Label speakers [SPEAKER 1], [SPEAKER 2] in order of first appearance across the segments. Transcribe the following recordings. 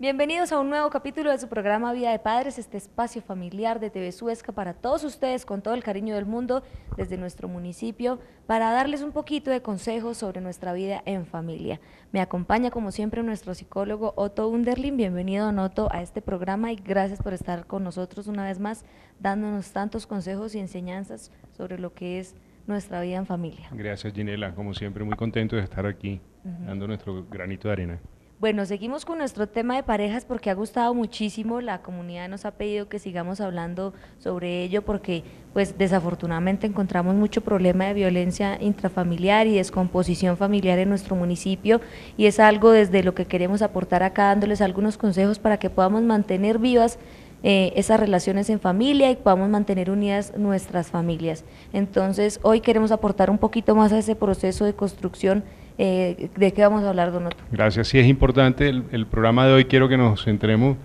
[SPEAKER 1] Bienvenidos a un nuevo capítulo de su programa Vida de Padres, este espacio familiar de TV Suezca para todos ustedes con todo el cariño del mundo desde nuestro municipio para darles un poquito de consejos sobre nuestra vida en familia. Me acompaña como siempre nuestro psicólogo Otto Underlin. Bienvenido Otto a este programa y gracias por estar con nosotros una vez más dándonos tantos consejos y enseñanzas sobre lo que es nuestra vida en familia.
[SPEAKER 2] Gracias Ginela, como siempre muy contento de estar aquí dando nuestro granito de arena.
[SPEAKER 1] Bueno, seguimos con nuestro tema de parejas porque ha gustado muchísimo, la comunidad nos ha pedido que sigamos hablando sobre ello porque pues desafortunadamente encontramos mucho problema de violencia intrafamiliar y descomposición familiar en nuestro municipio y es algo desde lo que queremos aportar acá dándoles algunos consejos para que podamos mantener vivas eh, esas relaciones en familia y podamos mantener unidas nuestras familias. Entonces, hoy queremos aportar un poquito más a ese proceso de construcción eh, ¿De qué vamos a hablar, Donato?
[SPEAKER 2] Gracias, sí es importante. El, programa de hoy quiero que nos centremos,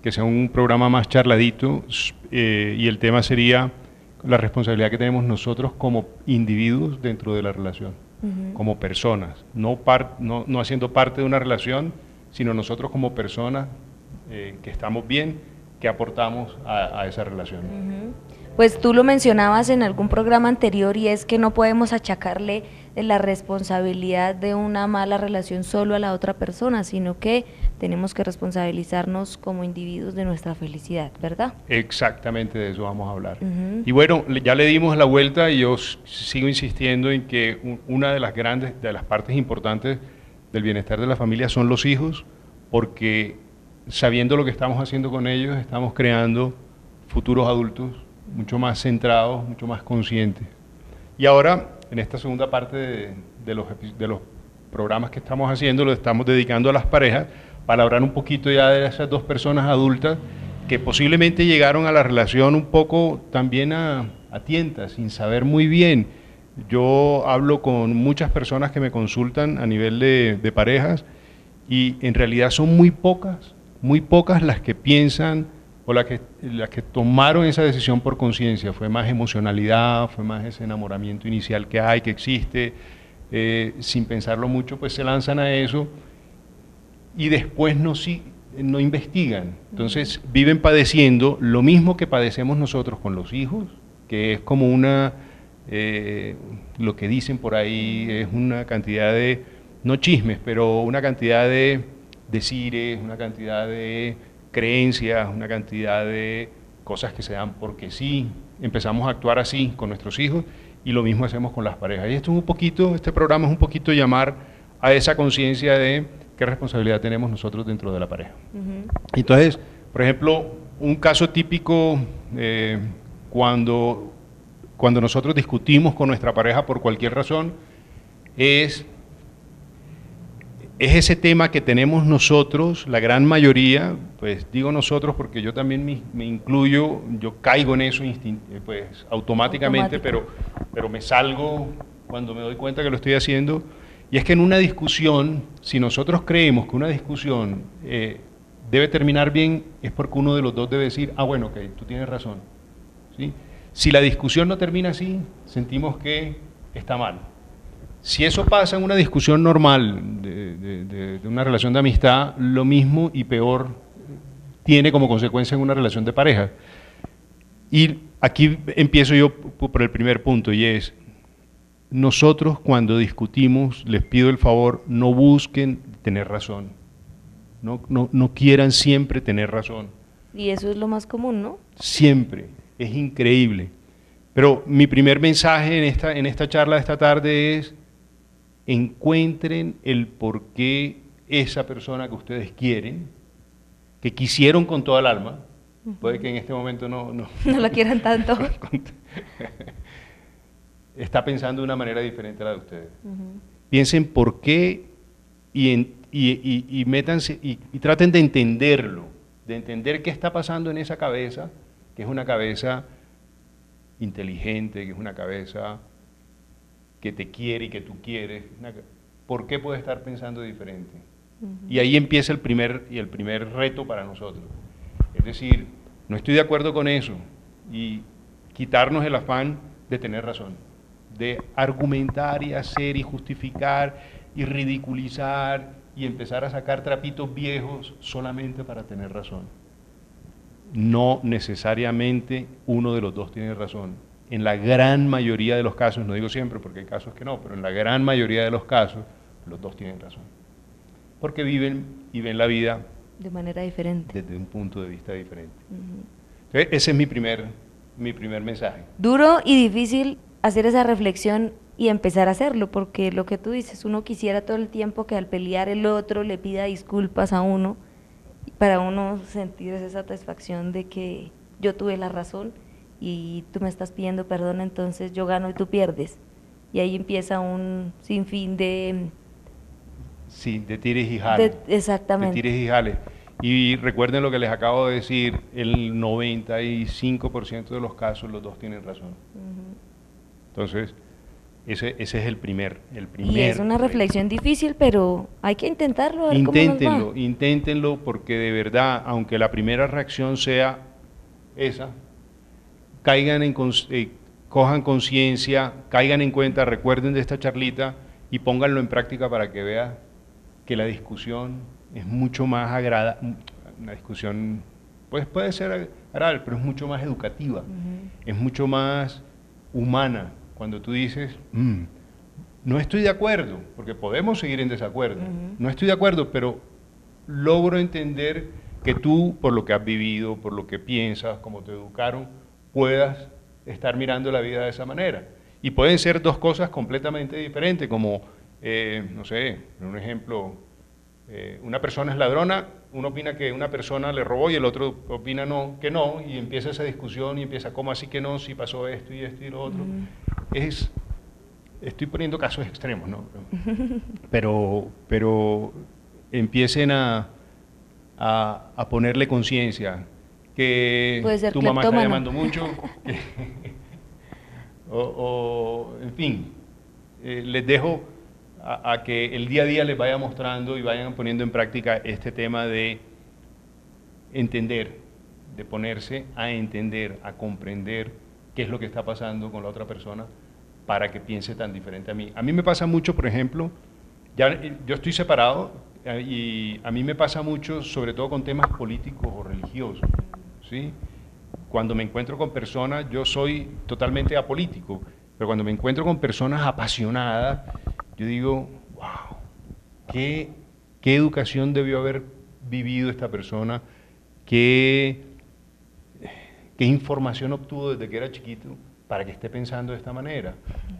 [SPEAKER 2] que sea un programa más charladito eh, y el tema sería la responsabilidad que tenemos nosotros como individuos dentro de la relación, como personas, no, no, no, haciendo parte de una relación, sino nosotros como personas eh, que estamos bien, que aportamos a, esa relación.
[SPEAKER 1] Pues tú lo mencionabas en algún programa anterior y es que no podemos achacarle la responsabilidad de una mala relación solo a la otra persona, sino que tenemos que responsabilizarnos como individuos de nuestra felicidad, ¿verdad?
[SPEAKER 2] Exactamente de eso vamos a hablar. Y bueno, ya le dimos la vuelta y yo sigo insistiendo en que una de las grandes, de las partes importantes del bienestar de la familia son los hijos, porque sabiendo lo que estamos haciendo con ellos, estamos creando futuros adultos mucho más centrados, mucho más conscientes. Y ahora en esta segunda parte de, los, de los programas que estamos haciendo, lo estamos dedicando a las parejas para hablar un poquito ya de esas dos personas adultas que posiblemente llegaron a la relación un poco también a, tientas, sin saber muy bien. Yo hablo con muchas personas que me consultan a nivel de parejas y en realidad son muy pocas, muy pocas las que piensan o las que, la que tomaron esa decisión por conciencia, fue más emocionalidad, fue más ese enamoramiento inicial que hay, que existe, eh, sin pensarlo mucho, pues se lanzan a eso y después no, no investigan. Entonces viven padeciendo lo mismo que padecemos nosotros con los hijos, que es como una, eh, lo que dicen por ahí, es una cantidad de, no chismes, pero una cantidad de decires, una cantidad de creencias, una cantidad de cosas que se dan porque sí, empezamos a actuar así con nuestros hijos y lo mismo hacemos con las parejas. Y esto es un poquito, este programa es un poquito llamar a esa conciencia de qué responsabilidad tenemos nosotros dentro de la pareja. Entonces, por ejemplo, un caso típico eh, cuando, cuando nosotros discutimos con nuestra pareja por cualquier razón es es ese tema que tenemos nosotros, la gran mayoría, pues digo nosotros porque yo también me, incluyo, yo caigo en eso pues, automáticamente, pero, pero me salgo cuando me doy cuenta que lo estoy haciendo. Y es que en una discusión, si nosotros creemos que una discusión eh, debe terminar bien, es porque uno de los dos debe decir, ah, bueno, ok, tú tienes razón. ¿Sí? Si la discusión no termina así, sentimos que está mal. Si eso pasa en una discusión normal de, una relación de amistad, lo mismo y peor tiene como consecuencia en una relación de pareja. Y aquí empiezo yo por el primer punto y es, nosotros cuando discutimos, les pido el favor, no busquen tener razón, no, no, no quieran siempre tener razón.
[SPEAKER 1] Y eso es lo más común, ¿no?
[SPEAKER 2] Siempre, es increíble. Pero mi primer mensaje en esta, en esta charla de esta tarde es, encuentren el por qué esa persona que ustedes quieren, que quisieron con toda el alma, puede que en este momento no...
[SPEAKER 1] No, no la quieran tanto.
[SPEAKER 2] está pensando de una manera diferente a la de ustedes. Piensen por qué y, y, y, y métanse y, traten de entenderlo, de entender qué está pasando en esa cabeza, que es una cabeza inteligente, que es una cabeza que te quiere y que tú quieres, ¿por qué puede estar pensando diferente? Y ahí empieza el primer, y el primer reto para nosotros. Es decir, no estoy de acuerdo con eso y quitarnos el afán de tener razón, de argumentar y hacer y justificar y ridiculizar y empezar a sacar trapitos viejos solamente para tener razón. No necesariamente uno de los dos tiene razón. En la gran mayoría de los casos, no digo siempre porque hay casos que no, pero en la gran mayoría de los casos, los dos tienen razón. Porque viven y ven la vida
[SPEAKER 1] de manera diferente.
[SPEAKER 2] Desde un punto de vista diferente. ese es mi primer, mi primer mensaje.
[SPEAKER 1] Duro y difícil hacer esa reflexión y empezar a hacerlo, porque lo que tú dices, uno quisiera todo el tiempo que al pelear el otro le pida disculpas a uno, para uno sentir esa satisfacción de que yo tuve la razón y tú me estás pidiendo perdón, entonces yo gano y tú pierdes. Y ahí empieza un sinfín de...
[SPEAKER 2] Sí, de tires y jales.
[SPEAKER 1] exactamente.
[SPEAKER 2] De tires y jales. Y recuerden lo que les acabo de decir, el 95% de los casos los dos tienen razón. Entonces, ese, ese, es el primer, el primer.
[SPEAKER 1] Y es una reflexión difícil, pero hay que intentarlo.
[SPEAKER 2] inténtenlo, inténtenlo, porque de verdad, aunque la primera reacción sea esa, caigan en, eh, cojan conciencia, caigan en cuenta, recuerden de esta charlita y pónganlo en práctica para que vean que la discusión es mucho más agradable, una discusión pues puede ser agradable, pero es mucho más educativa, es mucho más humana cuando tú dices, mm, no estoy de acuerdo, porque podemos seguir en desacuerdo, no estoy de acuerdo, pero logro entender que tú, por lo que has vivido, por lo que piensas, como te educaron, puedas estar mirando la vida de esa manera. Y pueden ser dos cosas completamente diferentes, como, eh, no sé, un ejemplo, eh, una persona es ladrona, uno opina que una persona le robó y el otro opina no, que no, y empieza esa discusión y empieza, ¿cómo así que no? Si pasó esto y esto y lo otro. Es, estoy poniendo casos extremos, ¿no? Pero, pero empiecen a, a, ponerle conciencia que tu mamá está llamando mucho, o, en fin, eh, les dejo a, que el día a día les vaya mostrando y vayan poniendo en práctica este tema de entender, de ponerse a entender, a comprender qué es lo que está pasando con la otra persona para que piense tan diferente a mí. A mí me pasa mucho, por ejemplo, ya, yo estoy separado eh, y a mí me pasa mucho, sobre todo con temas políticos o religiosos. ¿Sí? Cuando me encuentro con personas, yo soy totalmente apolítico, pero cuando me encuentro con personas apasionadas, yo digo, wow, qué, educación debió haber vivido esta persona, qué, qué información obtuvo desde que era chiquito para que esté pensando de esta manera,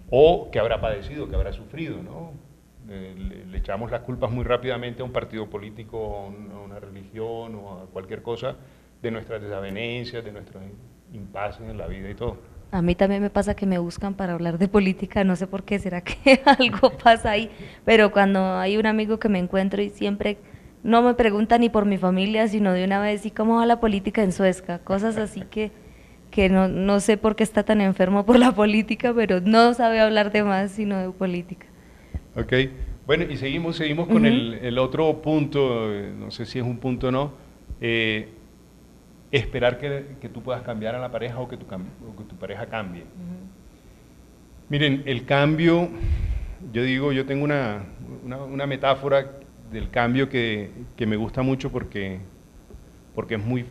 [SPEAKER 2] o que habrá padecido, que habrá sufrido, ¿no? Le, echamos las culpas muy rápidamente a un partido político, a una religión o a cualquier cosa de nuestras desavenencias, de nuestros impases en la vida y todo.
[SPEAKER 1] A mí también me pasa que me buscan para hablar de política, no sé por qué, será que algo pasa ahí, pero cuando hay un amigo que me encuentro y siempre no me pregunta ni por mi familia, sino de una vez, ¿y cómo va la política en Suezca? Cosas así que, que no, no sé por qué está tan enfermo por la política, pero no sabe hablar de más sino de política.
[SPEAKER 2] Ok, bueno, y seguimos, seguimos con el, el, otro punto, eh, no sé si es un punto o no, eh, esperar que, que, tú puedas cambiar a la pareja o que tu, que tu pareja cambie. Miren, el cambio, yo digo, yo tengo una, una, metáfora del cambio que, que, me gusta mucho porque, porque es muy,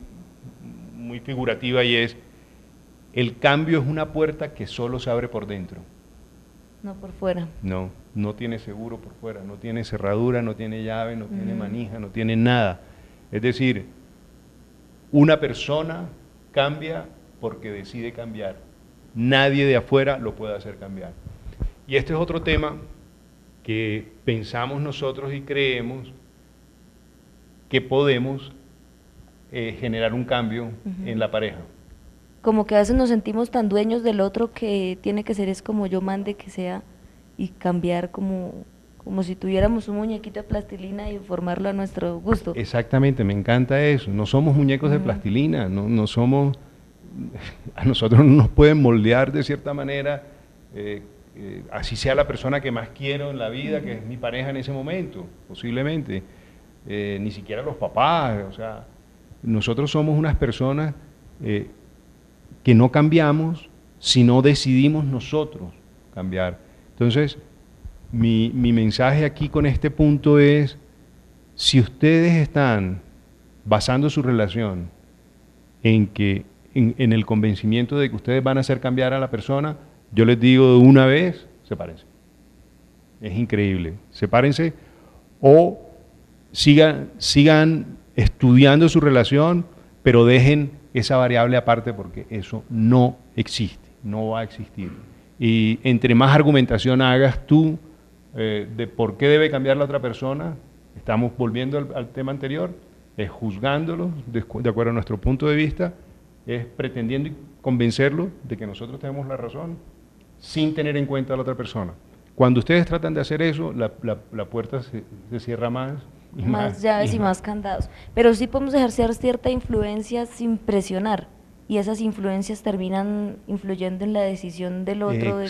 [SPEAKER 2] muy figurativa y es, el cambio es una puerta que solo se abre por dentro.
[SPEAKER 1] No por fuera.
[SPEAKER 2] No, no tiene seguro por fuera, no tiene cerradura, no tiene llave, no tiene manija, no tiene nada. Es decir, una persona cambia porque decide cambiar. Nadie de afuera lo puede hacer cambiar. Y este es otro tema que pensamos nosotros y creemos que podemos eh, generar un cambio en la pareja.
[SPEAKER 1] Como que a veces nos sentimos tan dueños del otro que tiene que ser es como yo mande que sea y cambiar como como si tuviéramos un muñequito de plastilina y formarlo a nuestro gusto.
[SPEAKER 2] Exactamente, me encanta eso. No somos muñecos de plastilina, no, no, somos, a nosotros no nos pueden moldear de cierta manera, eh, eh, así sea la persona que más quiero en la vida, que es mi pareja en ese momento, posiblemente, eh, ni siquiera los papás, o sea, nosotros somos unas personas que no cambiamos si no decidimos nosotros cambiar. Entonces, mi, mensaje aquí con este punto es, Si ustedes están basando su relación en que en, el convencimiento de que ustedes van a hacer cambiar a la persona, yo les digo de una vez, sepárense. Es increíble. Sepárense o sigan, sigan estudiando su relación, pero dejen esa variable aparte porque eso no existe, no va a existir. Y entre más argumentación hagas tú eh, de por qué debe cambiar la otra persona, estamos volviendo al, tema anterior, es juzgándolo de, de, acuerdo a nuestro punto de vista, es pretendiendo convencerlo de que nosotros tenemos la razón sin tener en cuenta a la otra persona. Cuando ustedes tratan de hacer eso, la, la, puerta se, se, cierra más.
[SPEAKER 1] Y más, llaves y más. candados. Pero sí podemos ejercer cierta influencia sin presionar. Y esas influencias terminan influyendo en la decisión del otro de,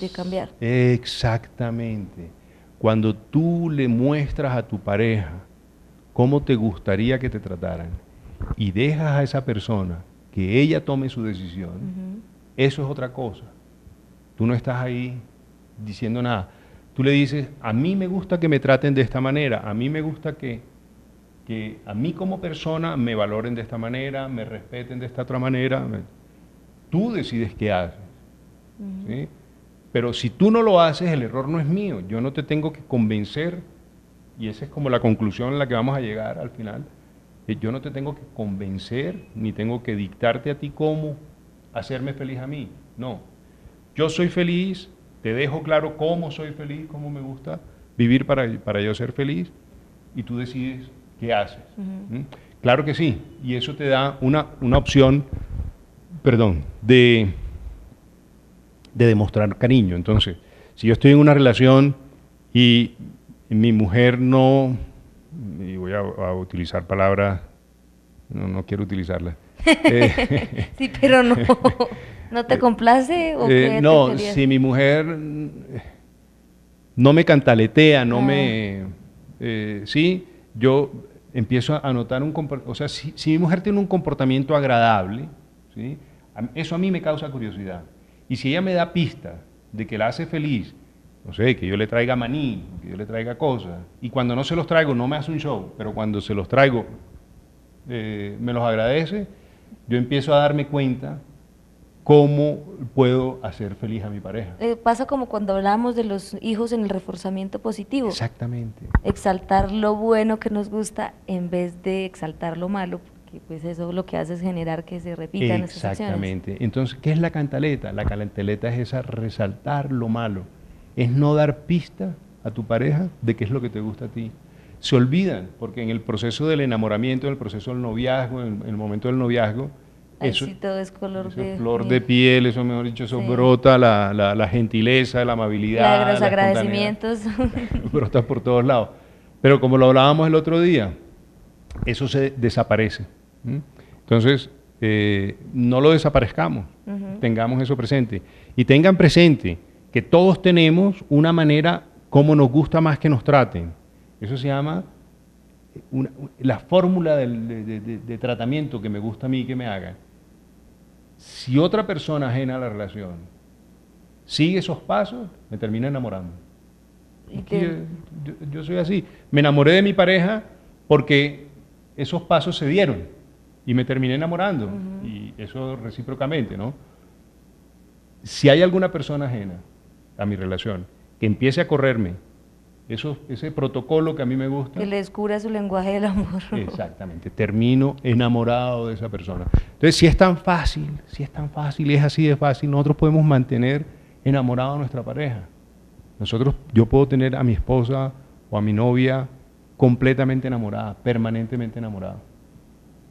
[SPEAKER 1] de cambiar.
[SPEAKER 2] Exactamente. Cuando tú le muestras a tu pareja cómo te gustaría que te trataran y dejas a esa persona que ella tome su decisión, eso es otra cosa. Tú no estás ahí diciendo nada. Tú le dices, a mí me gusta que me traten de esta manera, a mí me gusta que, que a mí como persona me valoren de esta manera, me respeten de esta otra manera. Tú decides qué haces. Pero si tú no lo haces, el error no es mío. Yo no te tengo que convencer, y esa es como la conclusión en la que vamos a llegar al final. Yo no te tengo que convencer, ni tengo que dictarte a ti cómo hacerme feliz a mí. No. Yo soy feliz te dejo claro cómo soy feliz, cómo me gusta vivir para, para yo ser feliz y tú decides qué haces. Claro que sí, y eso te da una, una opción, perdón, de, de demostrar cariño. Entonces, si yo estoy en una relación y mi mujer no, y voy a, utilizar palabras, no, no quiero utilizarlas.
[SPEAKER 1] sí, pero no. ¿No te complace? O
[SPEAKER 2] eh, no, si mi mujer no me cantaletea, no me... Ah. Eh, sí, yo empiezo a notar un comportamiento, o sea, si, mi mujer tiene un comportamiento agradable, ¿sí? eso a mí me causa curiosidad. Y si ella me da pista de que la hace feliz, no sé, que yo le traiga maní, que yo le traiga cosas, y cuando no se los traigo no me hace un show, pero cuando se los traigo eh, me los agradece, yo empiezo a darme cuenta ¿Cómo puedo hacer feliz a mi pareja?
[SPEAKER 1] Eh, pasa como cuando hablamos de los hijos en el reforzamiento positivo.
[SPEAKER 2] Exactamente.
[SPEAKER 1] Exaltar lo bueno que nos gusta en vez de exaltar lo malo, porque pues eso lo que hace es generar que se repitan
[SPEAKER 2] esas acciones. Exactamente. Entonces, ¿qué es la cantaleta? La cantaleta es esa resaltar lo malo, es no dar pista a tu pareja de qué es lo que te gusta a ti. Se olvidan, porque en el proceso del enamoramiento, en el proceso del noviazgo, en el momento del noviazgo,
[SPEAKER 1] eso, todo es color de
[SPEAKER 2] flor de piel, eso mejor dicho, eso brota la, la, gentileza, la amabilidad.
[SPEAKER 1] los agradecimientos.
[SPEAKER 2] brota por todos lados. Pero como lo hablábamos el otro día, eso se desaparece. Entonces, eh, no lo desaparezcamos, tengamos eso presente. Y tengan presente que todos tenemos una manera como nos gusta más que nos traten. Eso se llama la fórmula de, de, tratamiento que me gusta a mí que me hagan si otra persona ajena a la relación sigue esos pasos, me termina enamorando. yo, soy así. Me enamoré de mi pareja porque esos pasos se dieron y me terminé enamorando. Y eso recíprocamente, ¿no? Si hay alguna persona ajena a mi relación que empiece a correrme eso, ese protocolo que a mí me gusta.
[SPEAKER 1] Que le descubra su lenguaje del amor.
[SPEAKER 2] Exactamente, termino enamorado de esa persona. Entonces, si es tan fácil, si es tan fácil y es así de fácil, nosotros podemos mantener enamorado a nuestra pareja. Nosotros, yo puedo tener a mi esposa o a mi novia completamente enamorada, permanentemente enamorada,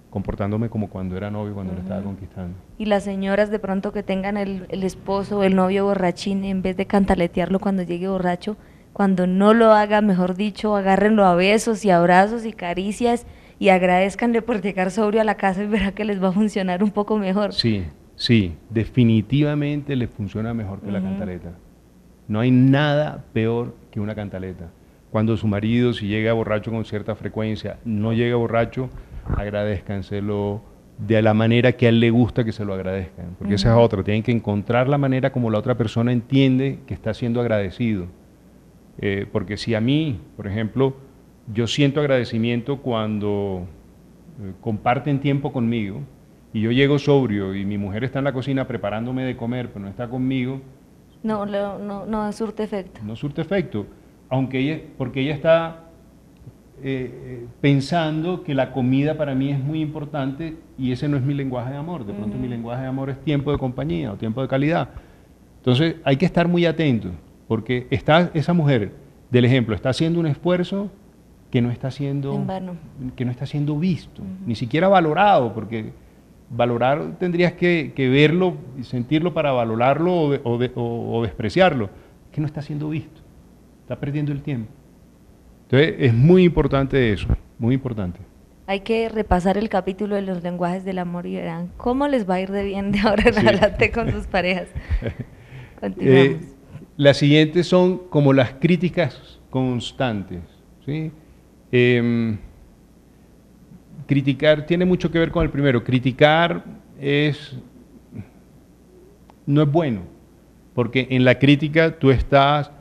[SPEAKER 2] comportándome como cuando era novio, cuando le estaba conquistando.
[SPEAKER 1] Y las señoras de pronto que tengan el, el esposo o el novio borrachín, en vez de cantaletearlo cuando llegue borracho, cuando no lo haga, mejor dicho, agárrenlo a besos y abrazos y caricias y agradezcanle por llegar sobrio a la casa y verá que les va a funcionar un poco mejor.
[SPEAKER 2] Sí, sí, definitivamente les funciona mejor que la cantaleta. No hay nada peor que una cantaleta. Cuando su marido, si llega borracho con cierta frecuencia, no llega borracho, agradezcanselo de la manera que a él le gusta que se lo agradezcan. Porque esa es otra, tienen que encontrar la manera como la otra persona entiende que está siendo agradecido. Eh, porque si a mí, por ejemplo, yo siento agradecimiento cuando eh, comparten tiempo conmigo y yo llego sobrio y mi mujer está en la cocina preparándome de comer, pero no está conmigo.
[SPEAKER 1] No, no, no, no surte efecto.
[SPEAKER 2] No surte efecto, aunque ella, porque ella está eh, pensando que la comida para mí es muy importante y ese no es mi lenguaje de amor. De pronto mi lenguaje de amor es tiempo de compañía o tiempo de calidad. Entonces hay que estar muy atento porque está esa mujer del ejemplo está haciendo un esfuerzo que no está siendo que no está siendo visto, ni siquiera valorado, porque valorar tendrías que, verlo y sentirlo para valorarlo o, o despreciarlo, que no está siendo visto, está perdiendo el tiempo. Entonces, es muy importante eso, muy importante.
[SPEAKER 1] Hay que repasar el capítulo de los lenguajes del amor y verán cómo les va a ir de bien de ahora en adelante con sus parejas.
[SPEAKER 2] Continuamos. Eh, las siguientes son como las críticas constantes. Em, criticar tiene mucho que ver con el primero. Criticar es no es bueno, porque en la crítica tú estás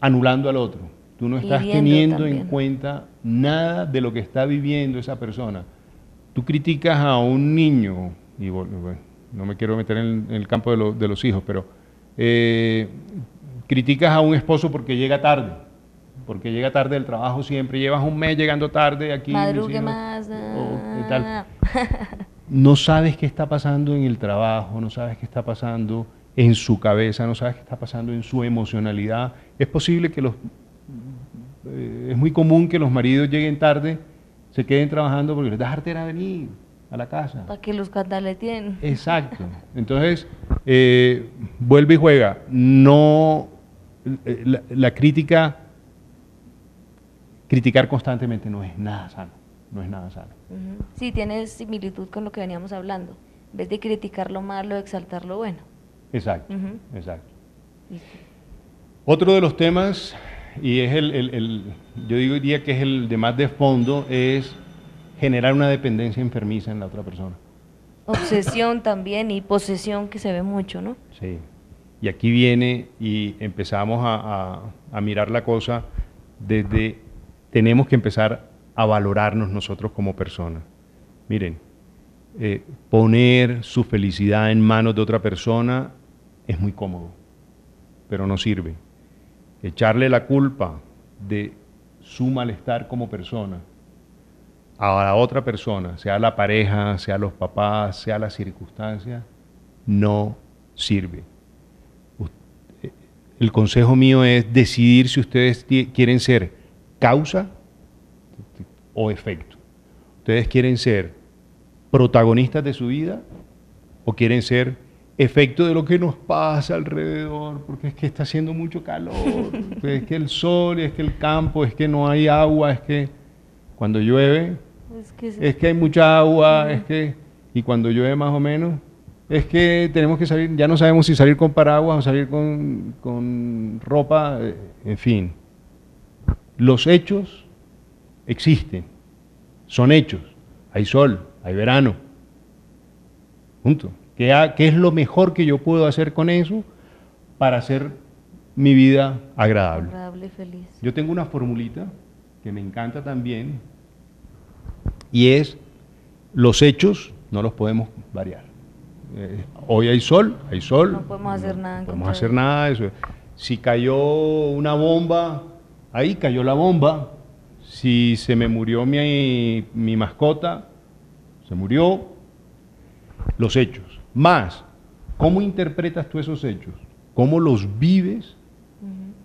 [SPEAKER 2] anulando al otro Tú no estás teniendo en cuenta nada de lo que está viviendo esa persona. Tú criticas a un niño, y no me quiero meter en, el campo de, los hijos, pero eh, criticas a un esposo porque llega tarde, porque llega tarde del trabajo siempre, llevas un mes llegando tarde aquí.
[SPEAKER 1] Madrugue más. Ah.
[SPEAKER 2] No sabes qué está pasando en el trabajo, no sabes qué está pasando en su cabeza, no sabes qué está pasando en su emocionalidad. Es posible que los eh, es muy común que los maridos lleguen tarde, se queden trabajando porque les da artera venir a la casa.
[SPEAKER 1] Para que los tienen.
[SPEAKER 2] Exacto. Entonces, eh, vuelve y juega. No, eh, la, crítica, criticar constantemente no es nada sano. No es nada sano.
[SPEAKER 1] Sí, tiene similitud con lo que veníamos hablando. En vez de criticar lo malo, exaltar lo bueno.
[SPEAKER 2] Exacto, exacto. Otro de los temas y es el, yo diría que es el de más de fondo, es generar una dependencia enfermiza en la otra persona.
[SPEAKER 1] Obsesión también y posesión que se ve mucho, ¿no?
[SPEAKER 2] Sí. Y aquí viene y empezamos a, mirar la cosa desde, tenemos que empezar a valorarnos nosotros como personas. Miren, eh, poner su felicidad en manos de otra persona es muy cómodo, pero no sirve echarle la culpa de su malestar como persona a la otra persona, sea la pareja, sea los papás, sea la circunstancia, no sirve. El consejo mío es decidir si ustedes quieren ser causa o efecto. Ustedes quieren ser protagonistas de su vida o quieren ser efecto de lo que nos pasa alrededor, porque es que está haciendo mucho calor, es que el sol, es que el campo, es que no hay agua, es que cuando llueve, es que, hay mucha agua, es que, y cuando llueve más o menos, es que tenemos que salir, ya no sabemos si salir con paraguas o salir con, con ropa, eh, en fin. Los hechos existen, son hechos, hay sol, hay verano, punto. ¿Qué, es lo mejor que yo puedo hacer con eso para hacer mi vida agradable?
[SPEAKER 1] Agradable, feliz.
[SPEAKER 2] Yo tengo una formulita que me encanta también y es los hechos no los podemos variar. Eh, hoy hay sol, hay sol.
[SPEAKER 1] No podemos hacer nada.
[SPEAKER 2] No podemos hacer nada de eso. Si cayó una bomba, ahí cayó la bomba. Si se me murió mi, mi mascota, se murió. Los hechos. Más, ¿cómo interpretas tú esos hechos? ¿Cómo los vives?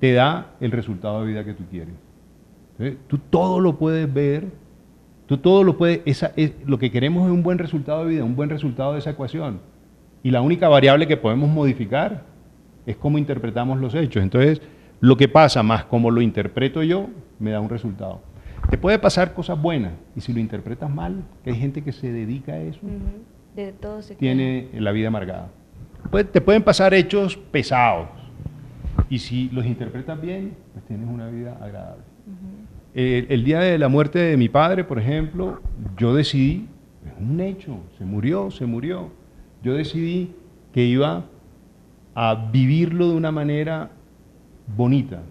[SPEAKER 2] Te da el resultado de vida que tú quieres. Tú todo lo puedes ver, tú todo lo puedes, esa, es, lo que queremos es un buen resultado de vida, un buen resultado de esa ecuación. Y la única variable que podemos modificar es cómo interpretamos los hechos. Entonces, lo que pasa más como lo interpreto yo, me da un resultado. Te puede pasar cosas buenas y si lo interpretas mal, que hay gente que se dedica a eso, tiene la vida amargada. te pueden pasar hechos pesados y si los interpretas bien, pues tienes una vida agradable. el, día de la muerte de mi padre, por ejemplo, yo decidí, es un hecho, se murió, se murió. Yo decidí que iba a vivirlo de una manera bonita.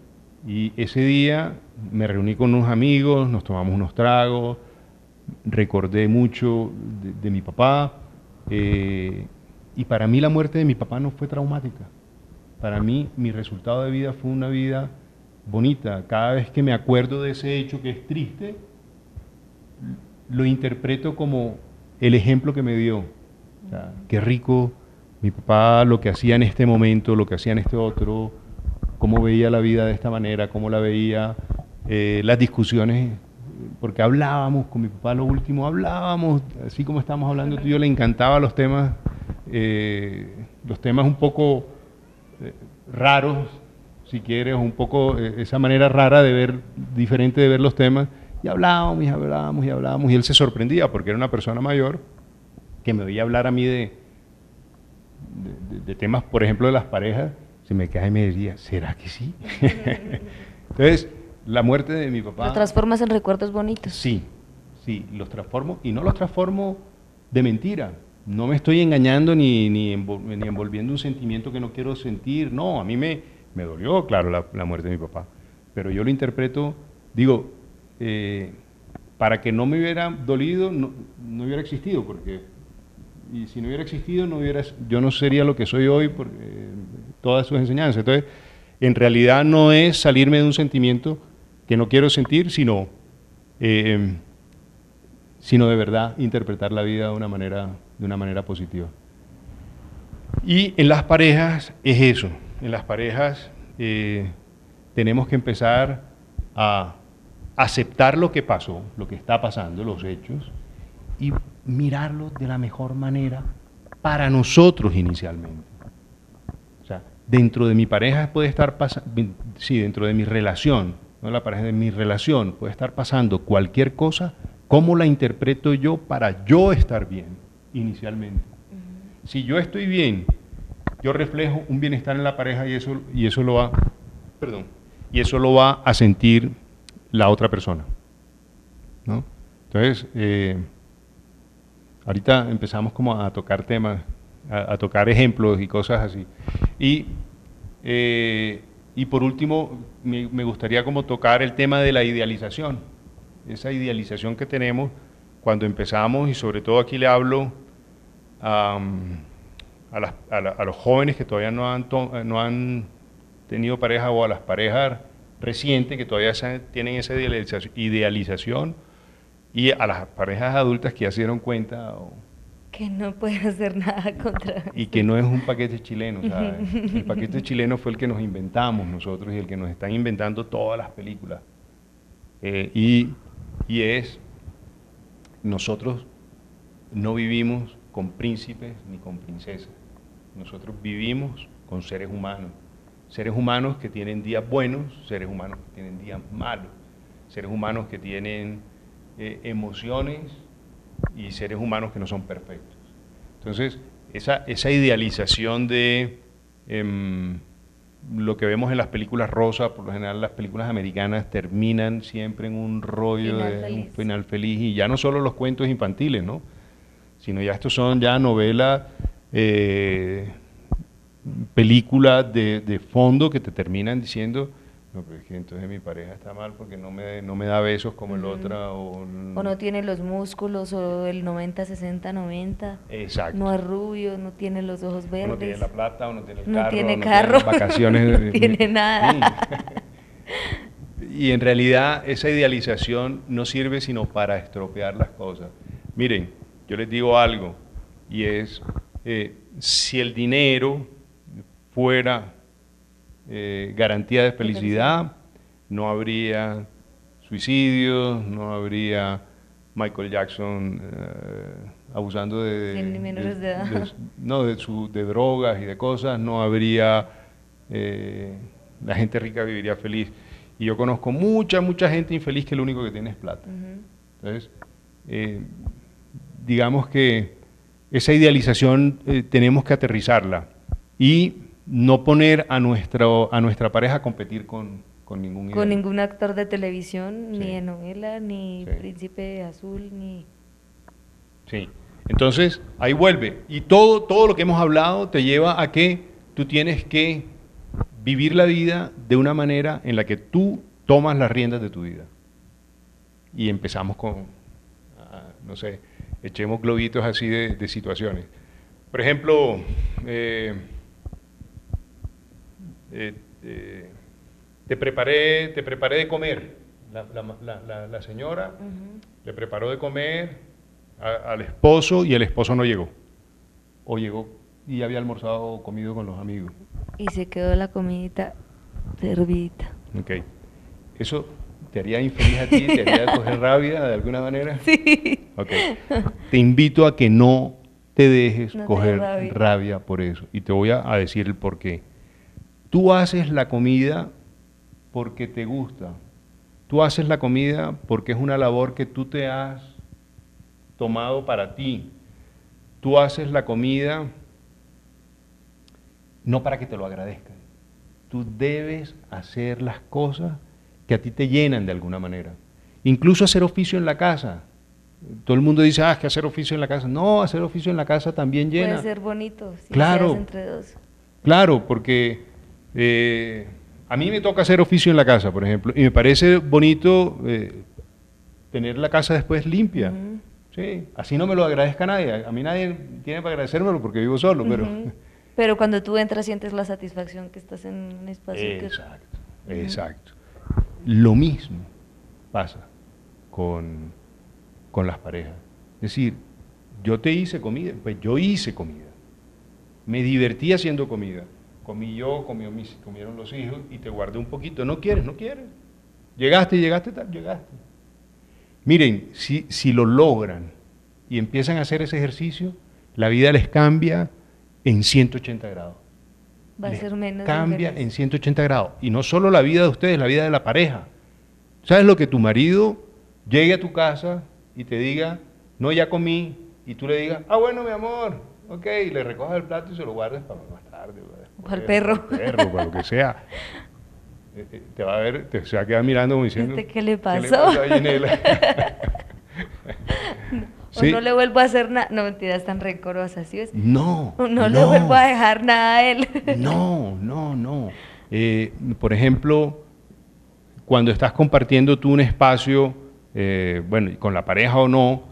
[SPEAKER 2] Y ese día me reuní con unos amigos, nos tomamos unos tragos, recordé mucho de, mi papá. Eh, y para mí la muerte de mi papá no fue traumática. Para mí mi resultado de vida fue una vida bonita. Cada vez que me acuerdo de ese hecho que es triste, lo interpreto como el ejemplo que me dio. Qué rico mi papá lo que hacía en este momento, lo que hacía en este otro, cómo veía la vida de esta manera, cómo la veía, eh, las discusiones, porque hablábamos con mi papá lo último, hablábamos, así como estamos hablando tú y yo, le encantaba los temas, eh, los temas un poco eh, raros, si quieres, un poco esa manera rara de ver, diferente de ver los temas, y hablábamos y hablábamos y hablábamos, y él se sorprendía porque era una persona mayor que me veía hablar a mí de, de, temas, por ejemplo, de las parejas, se me cae y me diría, ¿será que sí? Entonces, la muerte de mi papá...
[SPEAKER 1] ¿Los transformas en recuerdos bonitos?
[SPEAKER 2] Sí, sí, los transformo y no los transformo de mentira. No me estoy engañando ni, ni, envolviendo un sentimiento que no quiero sentir. No, a mí me, me dolió, claro, la, muerte de mi papá. Pero yo lo interpreto, digo, eh, para que no me hubiera dolido, no, hubiera existido, porque y si no hubiera existido, no hubiera, yo no sería lo que soy hoy por todas sus enseñanzas. Entonces, en realidad no es salirme de un sentimiento que no quiero sentir, sino, eh, sino de verdad interpretar la vida de una manera, de una manera positiva. Y en las parejas es eso, en las parejas eh, tenemos que empezar a aceptar lo que pasó, lo que está pasando, los hechos, y mirarlo de la mejor manera para nosotros inicialmente. O sea, dentro de mi pareja puede estar pasando, sí, dentro de mi relación, no la pareja de mi relación, puede estar pasando cualquier cosa, ¿cómo la interpreto yo para yo estar bien inicialmente? Si yo estoy bien, yo reflejo un bienestar en la pareja y eso, y eso lo va, perdón, y eso lo va a sentir la otra persona. ¿no? Entonces, eh, ahorita empezamos como a tocar temas, a, tocar ejemplos y cosas así. Y, eh, y por último, me, gustaría como tocar el tema de la idealización, esa idealización que tenemos cuando empezamos, y sobre todo aquí le hablo a, a, los jóvenes que todavía no han, no han tenido pareja o a las parejas reciente que todavía tienen esa idealización y a las parejas adultas que ya se dieron cuenta
[SPEAKER 1] que no pueden hacer nada contra
[SPEAKER 2] y que no es un paquete chileno el paquete chileno fue el que nos inventamos nosotros y el que nos están inventando todas las películas. Eh, y, y es nosotros no vivimos con príncipes ni con princesas. Nosotros vivimos con seres humanos. Seres humanos que tienen días buenos, seres humanos que tienen días malos, seres humanos que tienen eh, emociones y seres humanos que no son perfectos. Entonces, esa, esa idealización de em, lo que vemos en las películas rosas, por lo general las películas americanas terminan siempre en un rollo de un final feliz y ya no solo los cuentos infantiles, ¿no? sino ya estos son ya novelas eh, películas de, de, fondo que te terminan diciendo, no, pero es que entonces mi pareja está mal porque no me, no me da besos como el otro. O,
[SPEAKER 1] no tiene los músculos, o el 90, 60, 90.
[SPEAKER 2] Exacto.
[SPEAKER 1] No es rubio, no tiene los ojos verdes.
[SPEAKER 2] no tiene la plata, o no tiene el
[SPEAKER 1] no
[SPEAKER 2] carro.
[SPEAKER 1] Tiene carro.
[SPEAKER 2] No tiene vacaciones.
[SPEAKER 1] no tiene nada.
[SPEAKER 2] Y en realidad esa idealización no sirve sino para estropear las cosas. Miren, yo les digo algo, y es, eh, si el dinero fuera eh, garantía de felicidad, no habría suicidios, no habría Michael Jackson eh, abusando de, no, de, su, de drogas y de cosas, no habría, eh, la gente rica viviría feliz. Y yo conozco mucha, mucha gente infeliz que lo único que tiene es plata. Entonces, digamos que esa idealización tenemos que aterrizarla. Y no poner a, nuestro, a nuestra pareja a competir con, con ningún
[SPEAKER 1] Con ningún actor de televisión, ni de novela, ni Príncipe Azul, ni...
[SPEAKER 2] Sí, entonces ahí vuelve. Y todo, todo lo que hemos hablado te lleva a que tú tienes que vivir la vida de una manera en la que tú tomas las riendas de tu vida. Y empezamos con, ah, no sé, echemos globitos así de, situaciones. Por ejemplo, eh, eh, eh, te, preparé, te preparé de comer. La, señora le preparó de comer al esposo y el esposo no llegó. O llegó y había almorzado o comido con los amigos.
[SPEAKER 1] Y se quedó la comidita servidita.
[SPEAKER 2] Ok. ¿Eso te haría infeliz a ti? ¿Te haría coger rabia de alguna manera?
[SPEAKER 1] Sí.
[SPEAKER 2] Ok. Te invito a que no te dejes coger rabia. por eso. Y te voy a, a decir el por qué. Tú haces la comida porque te gusta. Tú haces la comida porque es una labor que tú te has tomado para ti. Tú haces la comida no para que te lo agradezcan. Tú debes hacer las cosas que a ti te llenan de alguna manera. Incluso hacer oficio en la casa. Todo el mundo dice, ah, que hacer oficio en la casa. No, hacer oficio en la casa también llena.
[SPEAKER 1] Puede ser bonito, si
[SPEAKER 2] claro,
[SPEAKER 1] entre dos.
[SPEAKER 2] Claro, porque eh, a mí me toca hacer oficio en la casa, por ejemplo, y me parece bonito eh, tener la casa después limpia. Sí, así no me lo agradezca nadie. A mí nadie tiene para agradecérmelo porque vivo solo, pero...
[SPEAKER 1] Pero cuando tú entras sientes la satisfacción que estás en un espacio
[SPEAKER 2] Exacto, exacto. Lo mismo pasa con, con las parejas. Es decir, yo te hice comida, pues yo hice comida. Me divertí haciendo comida. Comí yo, comió mis, comieron los hijos y te guardé un poquito. No quieres, no quieres. Llegaste, llegaste, tal, llegaste. Miren, si, si lo logran y empiezan a hacer ese ejercicio, la vida les cambia en 180 grados.
[SPEAKER 1] Va a ser menos.
[SPEAKER 2] Cambia en 180 grados. Y no solo la vida de ustedes, la vida de la pareja. ¿Sabes lo que tu marido llegue a tu casa y te diga, no, ya comí, y tú le digas, ah, bueno, mi amor, ok, y le recojas el plato y se lo guardes para más tarde.
[SPEAKER 1] Para el perro.
[SPEAKER 2] Perro, para lo que sea. Eh, eh, te va a ver, te se va a quedar mirando como diciendo,
[SPEAKER 1] ¿Este ¿qué le pasó? ¿qué le pasó a O no le vuelvo a hacer nada. No, mentiras tan rencorosas, ¿sí es?
[SPEAKER 2] No.
[SPEAKER 1] no, le vuelvo a dejar nada a él.
[SPEAKER 2] no, no, no. Eh, por ejemplo, cuando estás compartiendo tú un espacio, eh, bueno, con la pareja o no,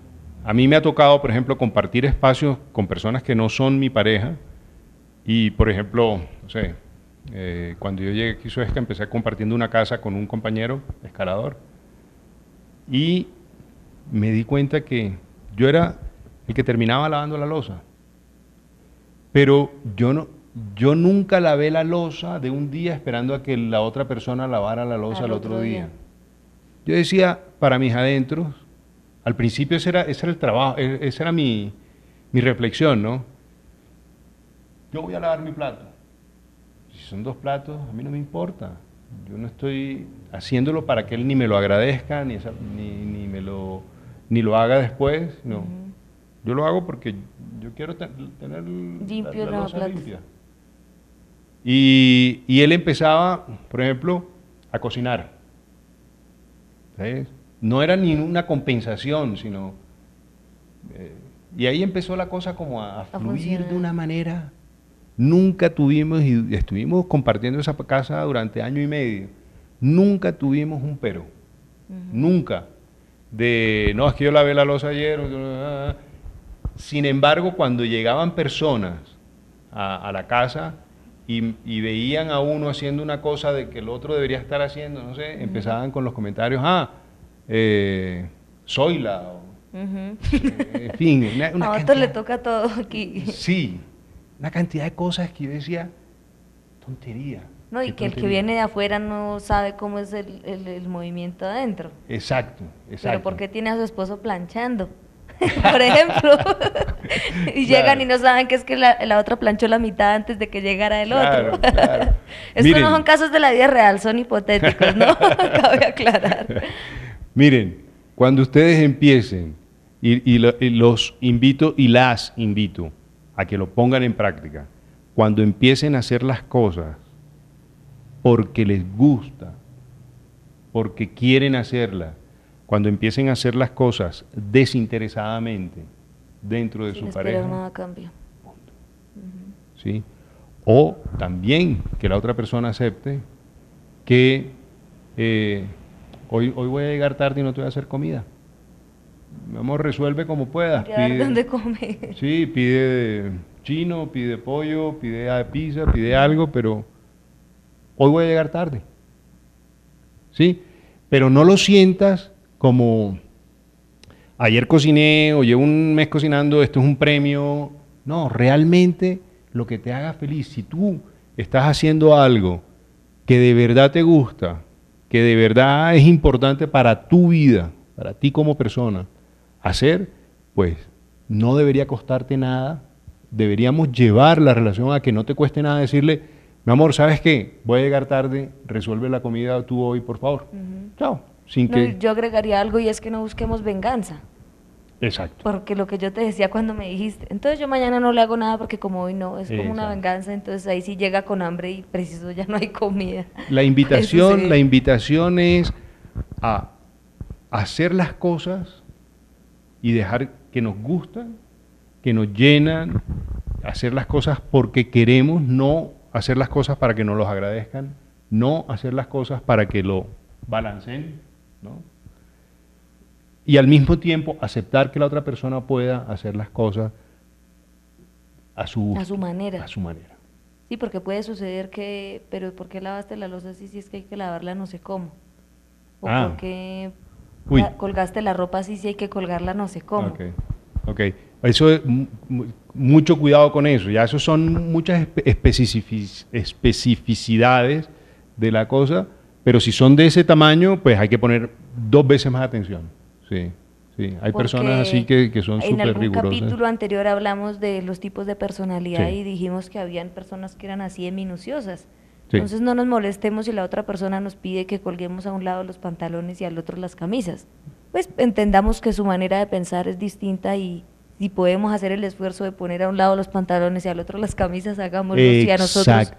[SPEAKER 2] a mí me ha tocado, por ejemplo, compartir espacios con personas que no son mi pareja. Y, por ejemplo, no sé, eh, cuando yo llegué aquí a Suezca, empecé compartiendo una casa con un compañero escalador. Y me di cuenta que yo era el que terminaba lavando la losa. Pero yo no, yo nunca lavé la losa de un día esperando a que la otra persona lavara la losa al, otro, día. Yo decía, para mis adentros, al principio ese era, ese era el trabajo, e, esa era mi, mi reflexión, ¿no? Yo voy a lavar mi plato. Si son dos platos, a mí no me importa. Yo no estoy haciéndolo para que él ni me lo agradezca, ni, ni, ni me lo ni lo haga después, no. Yo lo hago porque yo quiero tener
[SPEAKER 1] Limpio la, la limpia.
[SPEAKER 2] Y, y, él empezaba, por ejemplo, a cocinar. No era ni una compensación, sino... Eh, y ahí empezó la cosa como a, fluir de una manera. Nunca tuvimos, y estuvimos compartiendo esa casa durante año y medio, nunca tuvimos un pero. Nunca de, no, es que yo lavé la losa ayer. Sin embargo, cuando llegaban personas a, la casa y, veían a uno haciendo una cosa de que el otro debería estar haciendo, no sé, empezaban con los comentarios, ah, eh, soy la...
[SPEAKER 1] en fin, a otro le toca todo aquí.
[SPEAKER 2] Sí, una cantidad de cosas que yo decía, tontería.
[SPEAKER 1] No, y que el que viene de afuera no sabe cómo es el, el, movimiento adentro.
[SPEAKER 2] Exacto, exacto.
[SPEAKER 1] Pero ¿por qué tiene a su esposo planchando? Por ejemplo. y llegan y no saben que es que la, la, otra planchó la mitad antes de que llegara el otro. Claro. Estos no son casos de la vida real, son hipotéticos, ¿no? Cabe aclarar.
[SPEAKER 2] Miren, cuando ustedes empiecen, y, y los invito y las invito a que lo pongan en práctica, cuando empiecen a hacer las cosas porque les gusta, porque quieren hacerla, cuando empiecen a hacer las cosas desinteresadamente dentro de su pareja.
[SPEAKER 1] nada cambio.
[SPEAKER 2] ¿Sí? O también que la otra persona acepte que eh, hoy, hoy voy a llegar tarde y no te voy a hacer comida. Mi amor, resuelve como puedas.
[SPEAKER 1] Pide, dónde come.
[SPEAKER 2] Sí, pide chino, pide pollo, pide pizza, pide algo, pero hoy voy a llegar tarde. ¿Sí? Pero no lo sientas como ayer cociné o llevo un mes cocinando, esto es un premio. No, realmente lo que te haga feliz. Si tú estás haciendo algo que de verdad te gusta, que de verdad es importante para tu vida, para ti como persona, hacer, pues no debería costarte nada. Deberíamos llevar la relación a que no te cueste nada decirle, mi amor, ¿sabes qué? Voy a llegar tarde, resuelve la comida tú hoy, por favor. Chao. Sin que...
[SPEAKER 1] Yo agregaría algo y es que no busquemos venganza.
[SPEAKER 2] Exacto.
[SPEAKER 1] Porque lo que yo te decía cuando me dijiste, entonces yo mañana no le hago nada porque como hoy no, es como una venganza, entonces ahí sí llega con hambre y preciso ya no hay comida.
[SPEAKER 2] La invitación, la invitación es a hacer las cosas y dejar que nos gustan, que nos llenan, hacer las cosas porque queremos, no hacer las cosas para que nos los agradezcan, no hacer las cosas para que lo balanceen, ¿no? y al mismo tiempo aceptar que la otra persona pueda hacer las cosas a su,
[SPEAKER 1] a su manera.
[SPEAKER 2] A su manera.
[SPEAKER 1] Sí, porque puede suceder que, pero ¿por qué lavaste la losa así si es que hay que lavarla no sé cómo? O ah. ¿por qué colgaste la ropa así si hay que colgarla no sé cómo?
[SPEAKER 2] Ok, ok. Eso es mucho cuidado con eso. Ya eso son muchas especificidades de la cosa, pero si son de ese tamaño, pues hay que poner dos veces más atención. Sí, sí. Hay personas así que, que son súper rigurosas.
[SPEAKER 1] En el capítulo anterior hablamos de los tipos de personalidad y dijimos que habían personas que eran así de minuciosas. Entonces no nos molestemos si la otra persona nos pide que colguemos a un lado los pantalones y al otro las camisas. Pues entendamos que su manera de pensar es distinta y si podemos hacer el esfuerzo de poner a un lado los pantalones y al otro las camisas, hagámoslo. Si a nosotros,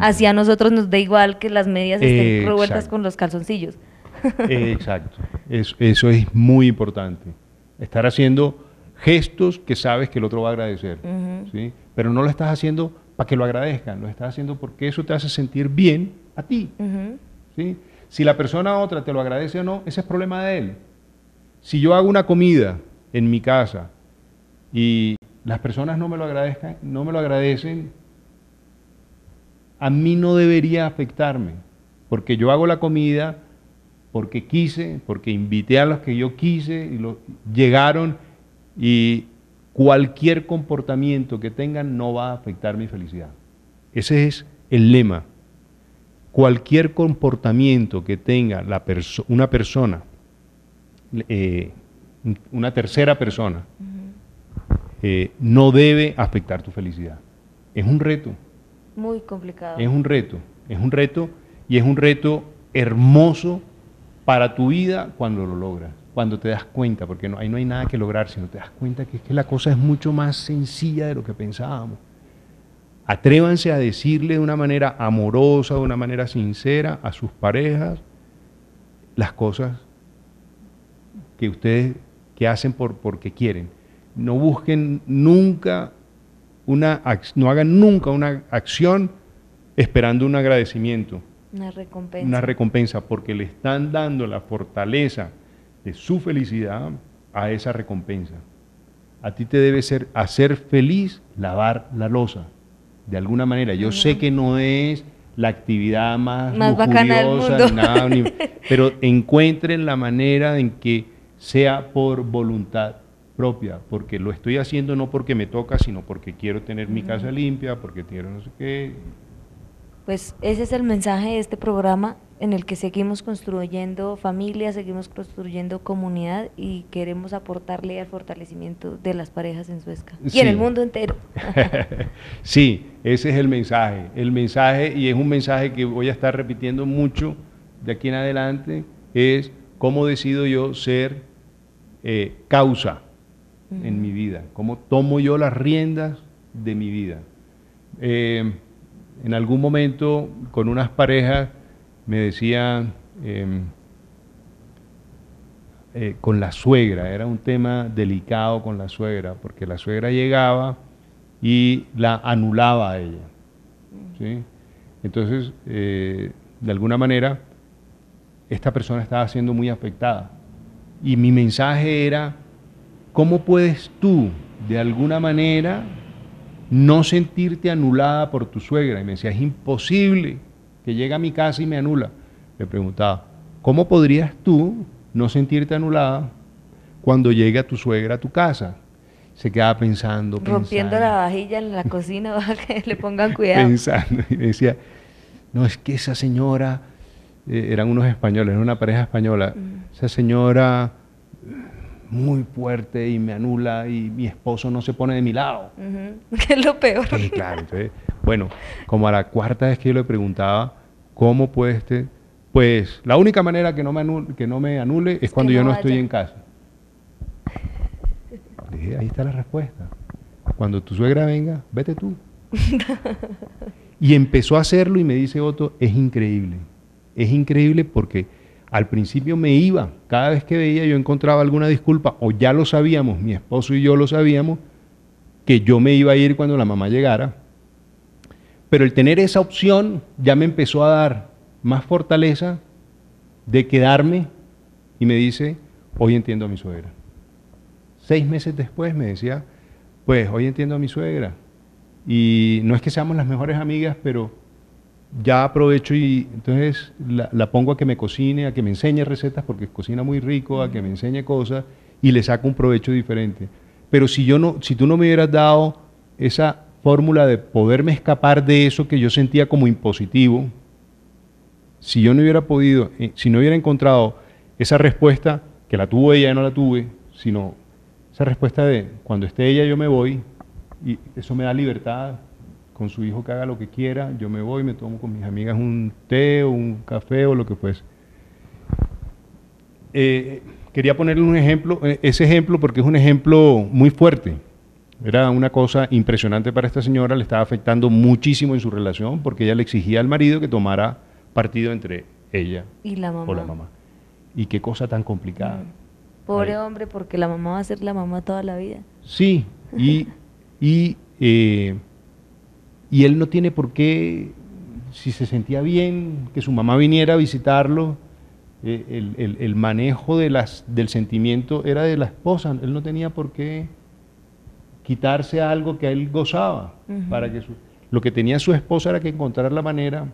[SPEAKER 1] así a nosotros nos da igual que las medias estén revueltas con los calzoncillos.
[SPEAKER 2] Exacto, eso, es muy importante. Estar haciendo gestos que sabes que el otro va a agradecer, ¿sí? pero no lo estás haciendo para que lo agradezcan, lo estás haciendo porque eso te hace sentir bien a ti. ¿sí? Si la persona otra te lo agradece o no, ese es problema de él. Si yo hago una comida en mi casa y las personas no me lo agradezcan, no me lo agradecen, a mí no debería afectarme, porque yo hago la comida porque quise, porque invité a los que yo quise y lo, llegaron y cualquier comportamiento que tengan no va a afectar mi felicidad. Ese es el lema. Cualquier comportamiento que tenga la una persona, eh, una tercera persona, eh, no debe afectar tu felicidad. Es un reto.
[SPEAKER 1] Muy complicado.
[SPEAKER 2] Es un reto, es un reto y es un reto hermoso para tu vida cuando lo logras, cuando te das cuenta, porque no, ahí no hay nada que lograr, sino te das cuenta que, es que la cosa es mucho más sencilla de lo que pensábamos. Atrévanse a decirle de una manera amorosa, de una manera sincera a sus parejas las cosas que ustedes que hacen por, porque quieren. No busquen nunca una, no hagan nunca una acción esperando un agradecimiento
[SPEAKER 1] una recompensa.
[SPEAKER 2] Una recompensa porque le están dando la fortaleza de su felicidad a esa recompensa. A ti te debe ser hacer feliz lavar la losa, de alguna manera. Yo sé que no es la actividad más,
[SPEAKER 1] más bacana del mundo.
[SPEAKER 2] Nada, pero encuentren la manera en que sea por voluntad propia, porque lo estoy haciendo no porque me toca, sino porque quiero tener mi casa limpia, porque quiero no sé qué,
[SPEAKER 1] pues ese es el mensaje de este programa en el que seguimos construyendo familia, seguimos construyendo comunidad y queremos aportarle al fortalecimiento de las parejas en Suezca y en el mundo entero.
[SPEAKER 2] sí, ese es el mensaje, el mensaje y es un mensaje que voy a estar repitiendo mucho de aquí en adelante, es cómo decido yo ser eh, causa en mi vida, cómo tomo yo las riendas de mi vida. Eh, en algún momento con unas parejas me decían em, eh, con la suegra, era un tema delicado con la suegra, porque la suegra llegaba y la anulaba a ella. Entonces, eh, de alguna manera, esta persona estaba siendo muy afectada. Y mi mensaje era, ¿cómo puedes tú, de alguna manera, no sentirte anulada por tu suegra? Y me decía, es imposible que llegue a mi casa y me anula. Le preguntaba, ¿cómo podrías tú no sentirte anulada cuando llegue a tu suegra a tu casa? Se quedaba pensando.
[SPEAKER 1] Rompiendo la vajilla en la cocina para que le pongan cuidado.
[SPEAKER 2] Pensando. Y me decía, no, es que esa señora, eh, eran unos españoles, era una pareja española, mm. esa señora muy fuerte y me anula y mi esposo no se pone de mi lado.
[SPEAKER 1] Que es lo peor.
[SPEAKER 2] Sí, claro. Entonces, bueno, como a la cuarta vez que yo le preguntaba, ¿cómo puede este? Pues la única manera que no me anule, que no me anule es, cuando yo no estoy en casa. Dije, ahí está la respuesta. Cuando tu suegra venga, vete tú. y empezó a hacerlo y me dice Otto, es increíble. Es increíble porque al principio me iba, cada vez que veía yo encontraba alguna disculpa, o ya lo sabíamos, mi esposo y yo lo sabíamos, que yo me iba a ir cuando la mamá llegara. Pero el tener esa opción ya me empezó a dar más fortaleza de quedarme y me dice, hoy entiendo a mi suegra. Seis meses después me decía, pues hoy entiendo a mi suegra. Y no es que seamos las mejores amigas, pero ya aprovecho y entonces la, pongo a que me cocine, a que me enseñe recetas, porque cocina muy rico, a que me enseñe cosas y le saco un provecho diferente. Pero si, yo no, si tú no me hubieras dado esa fórmula de poderme escapar de eso que yo sentía como impositivo, si yo no hubiera podido, eh, si no hubiera encontrado esa respuesta, que la tuvo ella y no la tuve, sino esa respuesta de cuando esté ella yo me voy, y eso me da libertad con su hijo que haga lo que quiera, yo me voy, me tomo con mis amigas un té o un café o lo que fuese. Eh, quería ponerle un ejemplo, eh, ese ejemplo porque es un ejemplo muy fuerte. Era una cosa impresionante para esta señora, le estaba afectando muchísimo en su relación porque ella le exigía al marido que tomara partido entre ella
[SPEAKER 1] y la mamá.
[SPEAKER 2] o la mamá. Y qué cosa tan complicada. Mm.
[SPEAKER 1] Pobre hombre, porque la mamá va a ser la mamá toda la vida.
[SPEAKER 2] Sí, y, y, eh, y él no tiene por qué, si se sentía bien, que su mamá viniera a visitarlo, eh, el, el, manejo de las, del sentimiento era de la esposa, él no tenía por qué quitarse algo que él gozaba, para que lo que tenía su esposa era que encontrar la manera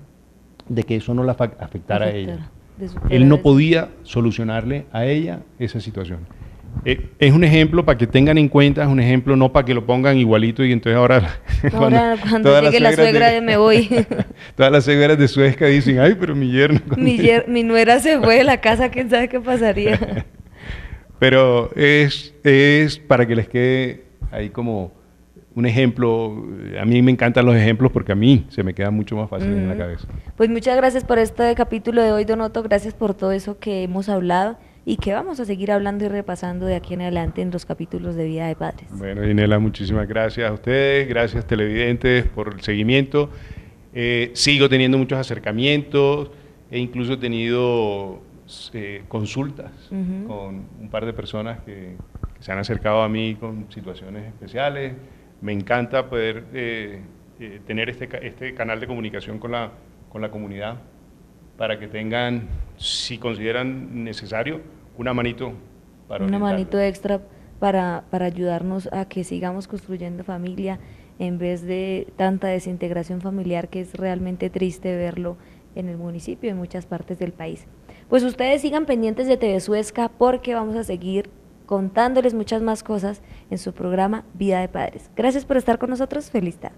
[SPEAKER 2] de que eso no la afectara a ella. Él no podía solucionarle a ella esa situación. Eh, es un ejemplo para que tengan en cuenta, es un ejemplo no para que lo pongan igualito y entonces ahora...
[SPEAKER 1] Ahora cuando, llegue la suegra me voy.
[SPEAKER 2] todas las suegras de Suezca dicen, ay, pero mi yerno...
[SPEAKER 1] Mi, mi nuera se fue de la casa, quién sabe qué pasaría.
[SPEAKER 2] pero es, es para que les quede ahí como un ejemplo, a mí me encantan los ejemplos porque a mí se me queda mucho más fácil en la cabeza.
[SPEAKER 1] Pues muchas gracias por este capítulo de hoy, Donoto, gracias por todo eso que hemos hablado y que vamos a seguir hablando y repasando de aquí en adelante en los capítulos de Vida de Padres.
[SPEAKER 2] Bueno, Inela, muchísimas gracias a ustedes, gracias televidentes por el seguimiento. Eh, sigo teniendo muchos acercamientos, e incluso he tenido eh, consultas con un par de personas que se han acercado a mí con situaciones especiales me encanta poder eh, eh, tener este, este canal de comunicación con la, con la comunidad para que tengan, si consideran necesario, una manito
[SPEAKER 1] para Una manito extra para, para ayudarnos a que sigamos construyendo familia en vez de tanta desintegración familiar que es realmente triste verlo en el municipio y en muchas partes del país. Pues ustedes sigan pendientes de TV Suezca porque vamos a seguir contándoles muchas más cosas en su programa Vida de Padres. Gracias por estar con nosotros, feliz tarde.